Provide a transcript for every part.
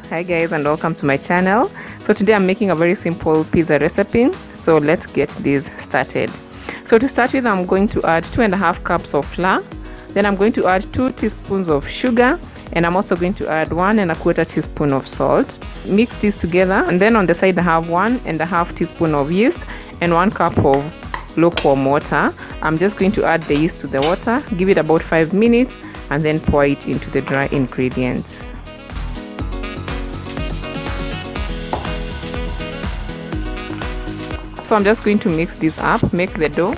hi guys and welcome to my channel. So today i'm making a very simple pizza recipe. So let's get this started. So to start with i'm going to add two and a half cups of flour. Then i'm going to add two teaspoons of sugar. And i'm also going to add one and a quarter teaspoon of salt. Mix this together. And then on the side i have one and a half teaspoon of yeast and one cup of lukewarm water. I'm just going to add the yeast to the water. Give it about five minutes and then pour it into the dry ingredients so i'm just going to mix this up make the dough.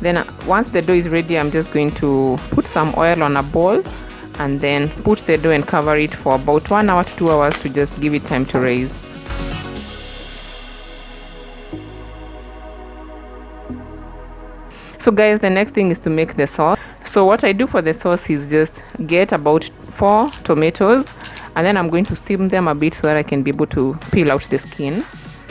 Then uh, once the dough is ready i'm just going to put some oil on a bowl and then put the dough and cover it for about one hour to two hours to just give it time to raise. So guys the next thing is to make the sauce. So what i do for the sauce is just get about four tomatoes and then i'm going to steam them a bit so that i can be able to peel out the skin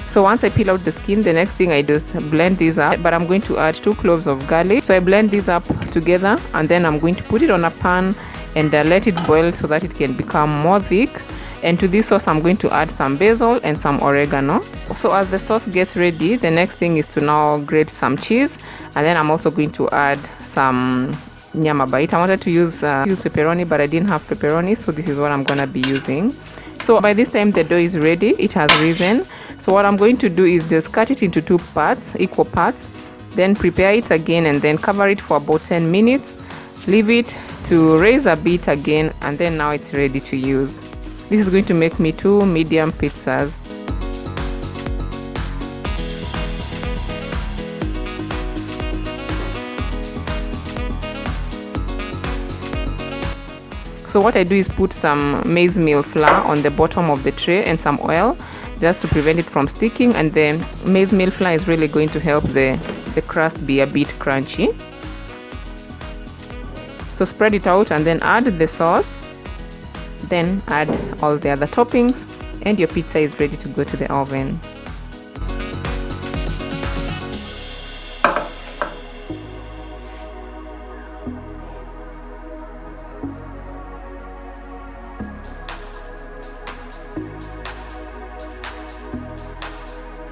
so once i peel out the skin the next thing i is blend these up. But i'm going to add two cloves of garlic. So i blend these up together and then i'm going to put it on a pan and uh, let it boil so that it can become more thick. And to this sauce i'm going to add some basil and some oregano. So as the sauce gets ready the next thing is to now grate some cheese. And then i'm also going to add some nyama bite i wanted to use uh, use pepperoni but i didn't have pepperoni so this is what i'm gonna be using. So by this time the dough is ready it has risen so what i'm going to do is just cut it into two parts equal parts then prepare it again and then cover it for about 10 minutes. Leave it to raise a bit again and then now it's ready to use. This is going to make me two medium pizzas. So what I do is put some maize meal flour on the bottom of the tray and some oil just to prevent it from sticking. And then maize meal flour is really going to help the, the crust be a bit crunchy. So spread it out and then add the sauce. Then add all the other toppings. And your pizza is ready to go to the oven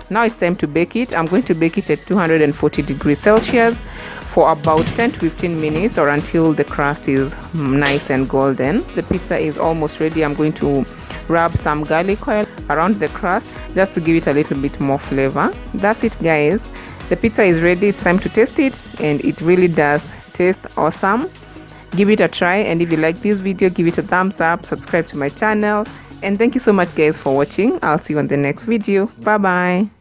now it's time to bake it. I'm going to bake it at 240 degrees celsius for about 10 to 15 minutes or until the crust is nice and golden. The pizza is almost ready. I'm going to rub some garlic oil around the crust just to give it a little bit more flavor. That's it guys. The pizza is ready. It's time to taste it and it really does taste awesome. Give it a try and if you like this video give it a thumbs up subscribe to my channel. And thank you so much guys for watching. I'll see you on the next video. Bye bye